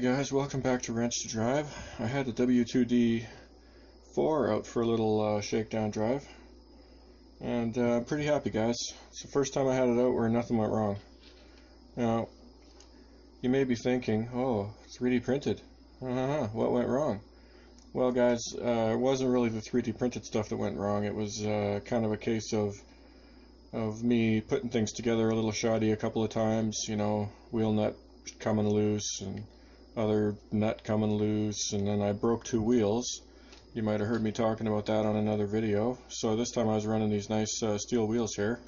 Hey guys, welcome back to Wrench to Drive. I had the W2D4 out for a little uh, shakedown drive, and uh, I'm pretty happy guys. It's the first time I had it out where nothing went wrong. Now, you may be thinking, oh, it's 3D printed. Uh-huh, what went wrong? Well guys, uh, it wasn't really the 3D printed stuff that went wrong, it was uh, kind of a case of of me putting things together a little shoddy a couple of times, you know, wheel nut coming loose and other nut coming loose and then I broke two wheels. You might have heard me talking about that on another video. So this time I was running these nice uh, steel wheels here.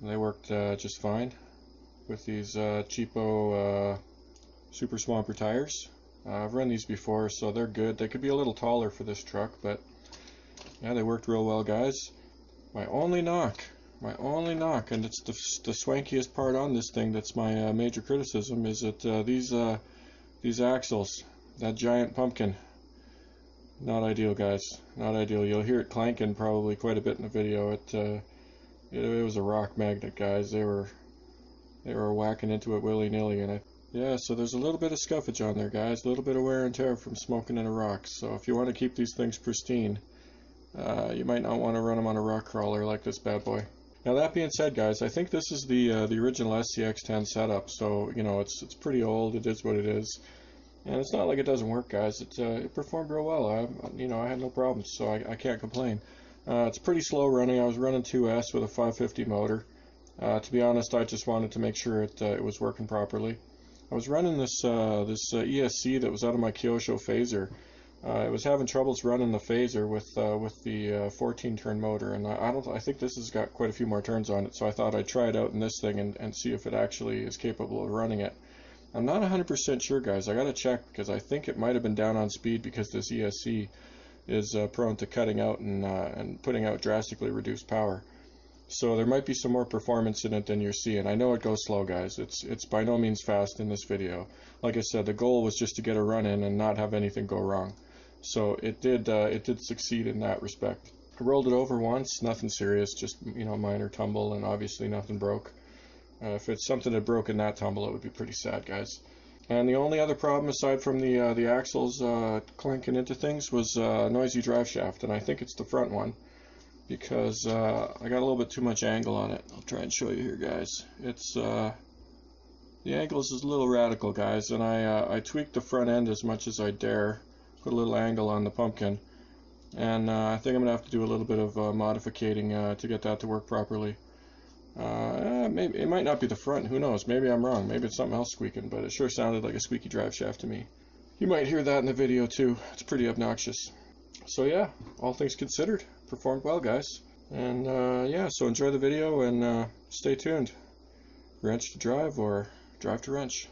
And they worked uh, just fine with these uh, cheapo uh, super swamper tires. Uh, I've run these before so they're good. They could be a little taller for this truck but yeah they worked real well guys. My only knock my only knock and it's the, the swankiest part on this thing that's my uh, major criticism is that these these axles, that giant pumpkin, not ideal guys, not ideal. You'll hear it clanking probably quite a bit in the video. It, uh, it, it was a rock magnet guys, they were they were whacking into it willy-nilly and I yeah, so there's a little bit of scuffage on there, guys. A little bit of wear and tear from smoking in a rock. So if you want to keep these things pristine, uh, you might not want to run them on a rock crawler like this bad boy. Now that being said, guys, I think this is the uh, the original SCX10 setup. So you know, it's it's pretty old. It is what it is, and it's not like it doesn't work, guys. It uh, it performed real well. I you know I had no problems, so I, I can't complain. Uh, it's pretty slow running. I was running 2S with a 550 motor. Uh, to be honest, I just wanted to make sure it uh, it was working properly. I was running this uh, this ESC that was out of my Kyosho Fazer. Uh, I was having troubles running the Fazer with uh, with the uh, 14 turn motor, and I, I, don't. I think this has got quite a few more turns on it, so I thought I'd try it out in this thing and, and see if it actually is capable of running it. I'm not 100% sure, guys. I got to check because I think it might have been down on speed because this ESC is uh, prone to cutting out and uh, and putting out drastically reduced power. So there might be some more performance in it than you're seeing. I know it goes slow, guys. It's it's by no means fast in this video. Like I said, the goal was just to get a run in and not have anything go wrong. So it did uh, it did succeed in that respect. I rolled it over once, nothing serious, just you know minor tumble, and obviously nothing broke. Uh, if it's something that broke in that tumble, it would be pretty sad, guys. And the only other problem aside from the uh, the axles uh, clanking into things was uh, noisy drive shaft, and I think it's the front one because uh, I got a little bit too much angle on it. I'll try and show you here, guys. It's uh, the angles is a little radical, guys, and I I tweaked the front end as much as I dare put a little angle on the pumpkin. And uh, I think I'm gonna have to do a little bit of uh, modificating uh, to get that to work properly. Uh, maybe it might not be the front who knows? Maybe I'm wrong. Maybe it's something else squeaking but it sure sounded like a squeaky drive shaft to me. You might hear that in the video too. It's pretty obnoxious. So yeah all things considered performed well guys. And uh, yeah so enjoy the video and uh, stay tuned. Wrench to drive or drive to wrench